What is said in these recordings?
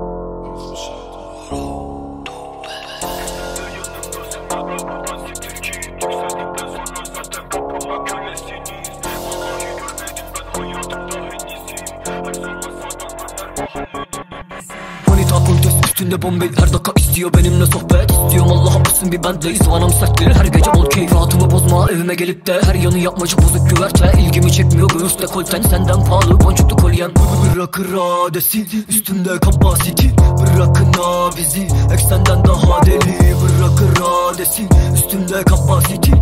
On est en üstünde Bombay Her dakika istiyor. Benimle sohbet İstiyorum. Allah affetsin bir bendeyiz Anam sert gelir her gece bol keyif Rahatımı bozma. Evime gelip de Her yanı yapmacı bozuk güverçe. İlgimi çekmiyor göğüs dekolten Senden pahalı boncuklu kolyem Bırakır adesi Üstümde kapasiti. Bırakın ha bizi Eksenden daha deli. Bırakır adesi Üstümde kapasiti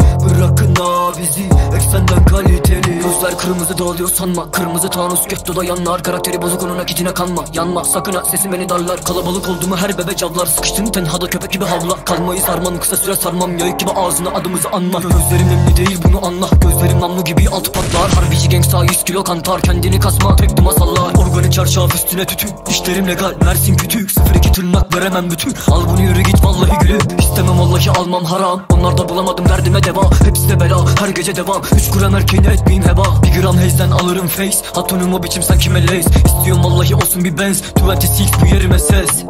Gözler kırmızı dağılıyor sanma. Kırmızı Thanos gettoda yanlar Karakteri bozuk onun akitine kanma. Yanma. Sakın ha sesin beni darlar. Kalabalık olduğumu her bebe cavlar. Sıkıştın tenhada köpek gibi havla. Kalmayı sarman kısa süre sarmam. Yayık gibi ağzına adımızı anma. Gözlerim nemli değil bunu anla. Gözlerim namlu gibi alt patlar. Harbici gangsta 100 kilo kantar. Kendini kasma tek masallar Organik çarşaf üstüne tütün. İşlerim legal Mersin kütük 02 tırnak veremem bütün. Al bunu yürü git vallahi gülüm. İstemem vallahi almam haram. Onlar da bulamadım derdime deva. Hepsi de bela her gece devam. 3 gram erkeğine etmeyeyim heba bir gram heyzden alırım face. Hatunum o biçim sanki melez İstiyorum vallahi olsun bir benz. 26 bu yerime ses.